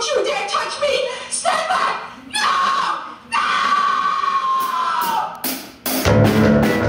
Don't you dare touch me! Stand back! No! No!